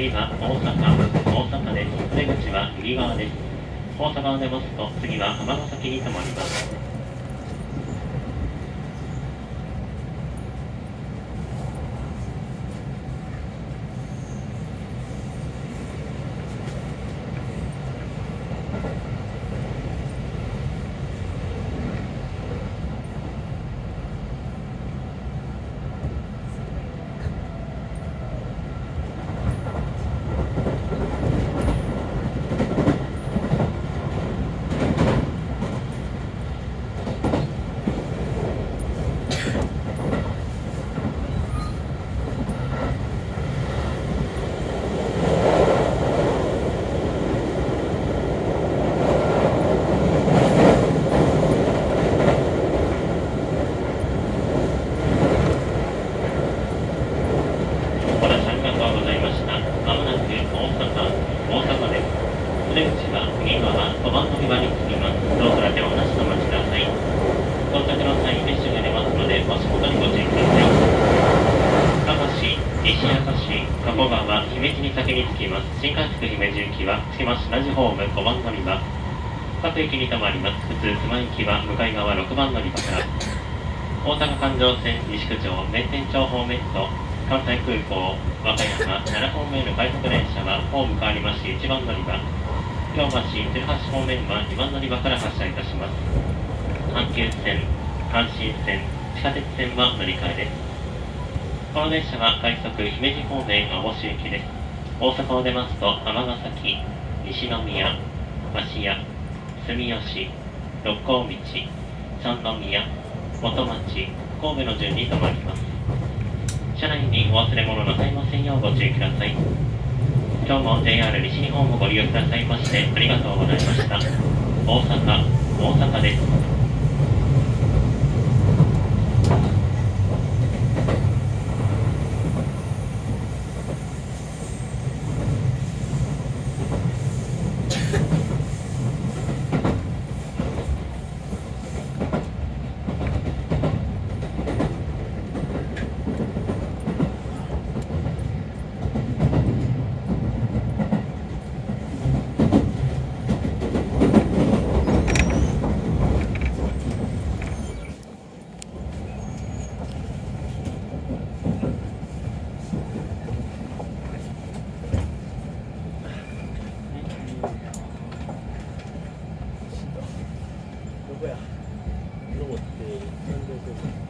次は大阪、大阪です。出口は右側です。大阪を出ますと、次は尼崎に停まります。小田さんありがとうございました。まもなく大阪、大阪です。お出口は右側5番乗り場に着きます。どうぞ手を離してお待ちください。到着の際、メッシュが出ますので、足元にご注意ください。加賀市、西明石、加古川、姫路に先に着きます。新快速姫路行きは、つきまし同じホーム5番乗り場。各駅に停まります。普通、妻行きは向かい側6番乗り場から。大阪環状線西区町名店町方面と関西空港和歌山奈良方面の快速電車はホーム変わりまして1番乗り場京橋鶴橋方面は2番乗り場から発車いたします阪急線阪神線地下鉄線は乗り換えですこの電車は快速姫路方面青市行きです大阪を出ますと尼崎西宮芦屋住吉六甲道三宮元町、神戸の順に停まります。車内にお忘れ物なさいませんようご注意ください。今日も JR 西日本をご利用くださいましてありがとうございました。大阪、大阪です。こや。登って全然来る